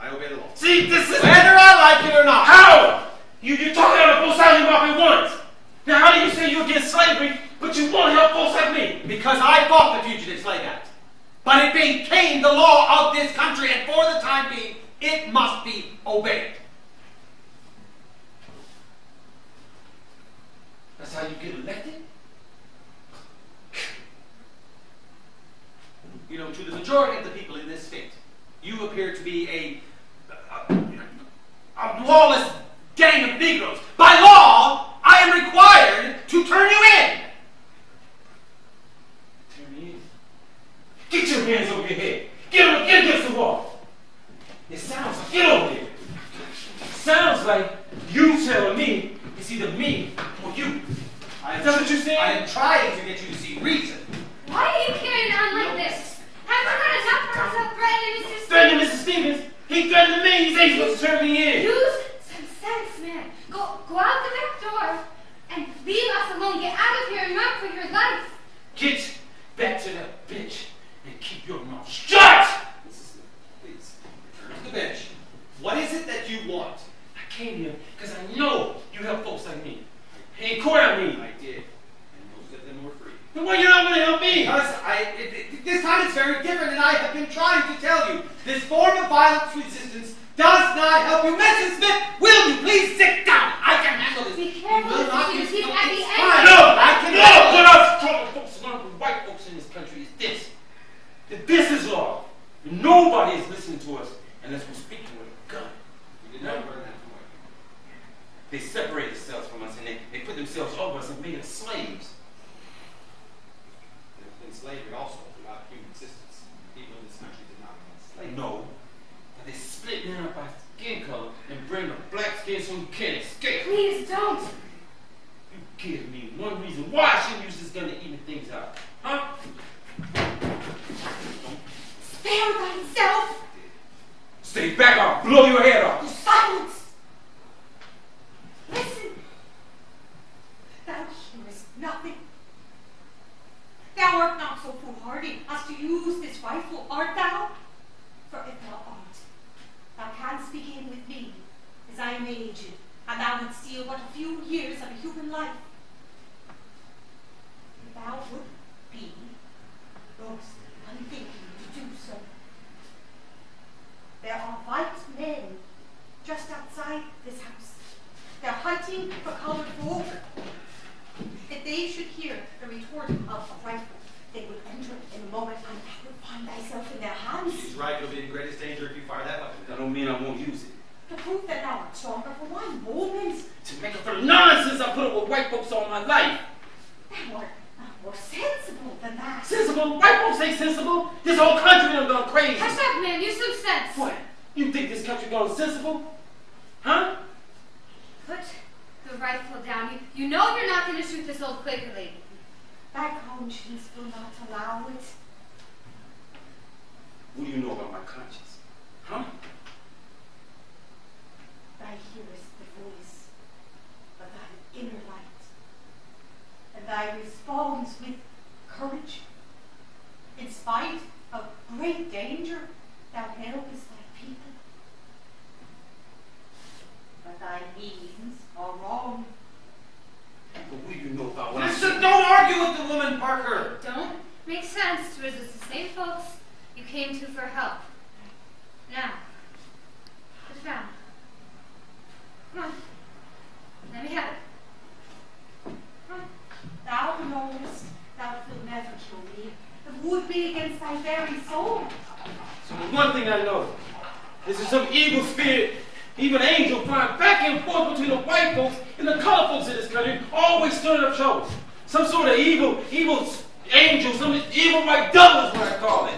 I obey the law. See, this is Whether I like it or not. how you you talking about both sides of the at once. Now, how do you say you're against slavery, but you won't help folks like me? Because I fought the Fugitive Slave Act. But it became the law of this country, and for the time being, it must be obeyed. That's how you get elected. You know, to the majority of the people in this state, you appear to be a, a, a lawless gang of Negroes. By law, I am required to turn you in. Turn me in. Get your hands over your head. Get them get against the wall. It sounds like get over here. sounds like you telling me it's either me or you. I am, Is that what you're saying? I am trying to get you to see reason. Why are you carrying on like this? Have you got enough for yourself threatening Mr. Threatening Mr. Stevens. He threatened me. He said he's supposed to turn me in. Use some sense, man. Go, go out the back door and leave us alone. Get out of here and run for your life. Get back to that bench and keep your mouth shut. Mrs. Smith, please, return to the bench. What is it that you want? I came here because I know you help folks like me. In court, I mean. I did, and most of them were free. Then why you not going to help me? Because I, it, it, this time it's very different, and I have been trying to tell you. This form of violent resistance does not help you. Mrs. Smith, will you please sit down? I can handle this. Be careful, You will not Mr. be- Stevens. At the end- fine. No, I can no, handle what it. us trouble folks, learn from white folks in this country is this. That this is law. Nobody is listening to us unless we're speaking with a gun. You did not learn that from white They separate themselves from us and they, they put themselves over us and made us slaves. There's been slavery also throughout human existence. People in this country did not want slavery. No. But they split down by skin color and bring the black skin so you can't escape. Please don't. You give me one reason why I shouldn't use this gun to even things out. Huh? Spare thyself. Blow your head off. Silence. Listen. Thou hearest nothing. Thou art not so foolhardy as to use this rifle, art thou? For if thou art, thou canst begin with me, as I am aged, and thou wouldst steal but a few years of a human life. If thou would be most unthinking to do so. There are white men just outside this house. They're hunting for colored folk. If they should hear the retort of a rifle, they would enter in a moment and thou would find thyself in their hands. She's right. You'll be in greatest danger if you fire that weapon. That don't mean I won't use it. To prove that thou art stronger for one moment, To make up for the nonsense I put up with white folks all my life. thou art not more sensible than that. Sensible? White folks ain't sensible. This whole country done gone crazy. Hush up, man. Use some sense. What? You think this country gone sensible? Huh? Put the rifle down. You, you know you're not going to shoot this old Quaker lady. Back home, conscience will not allow it. What do you know about my conscience? Huh? Thou hearest the voice of thy inner light, and thy responds with courage. In spite of great danger, thou helpest thy people. But thy means are wrong. But what do you know about what I'm Listen, saying? don't argue with the woman, Parker. Don't make sense to resist the same folks you came to for help. Now, put it down. Come on. Let me have it. Come on. Thou knowest thou wilt never kill me, and would be against thy very soul. So there's one thing I know. This is some evil spirit, even angel flying back and forth between the white folks and the colored folks in this country, always stirring up trouble. Some sort of evil, evil angel, some evil white devil is what I call it.